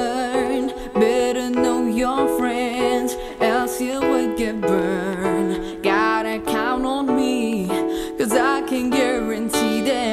learn. Better know your friends, else you will get burned. Gotta count on me, cause I can guarantee that.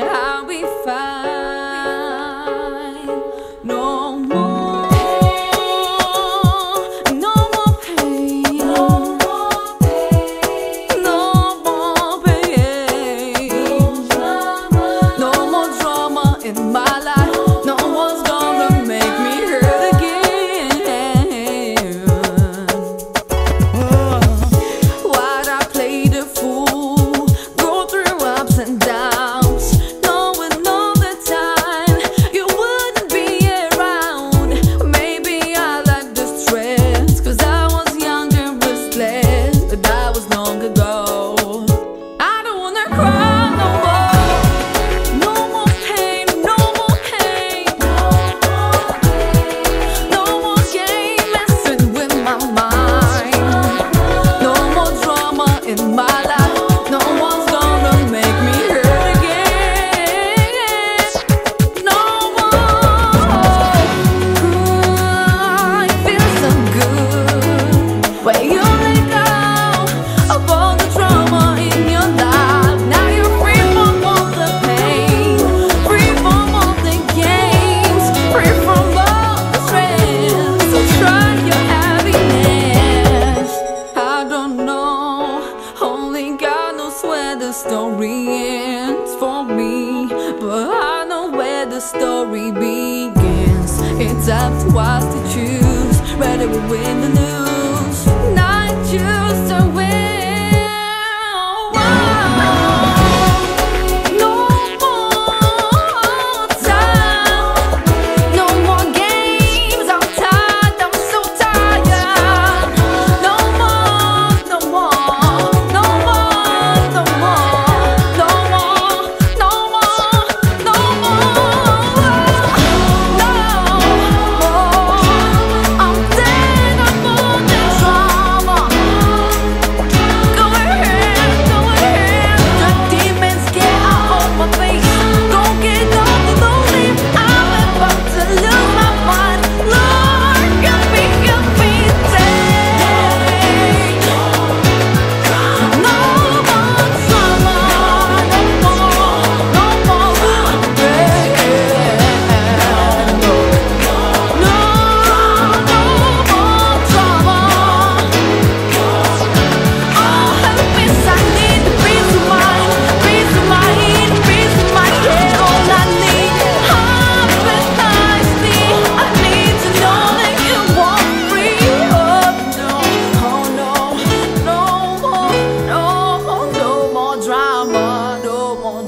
Ends for me, but I know where the story begins. It's up to us to choose whether we win or lose.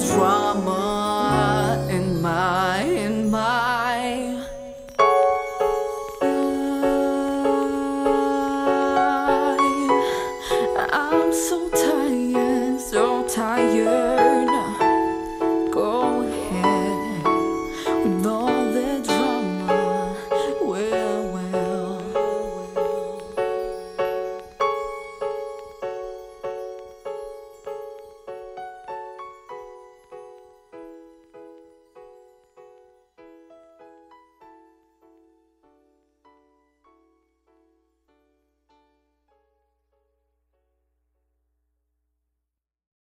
strong.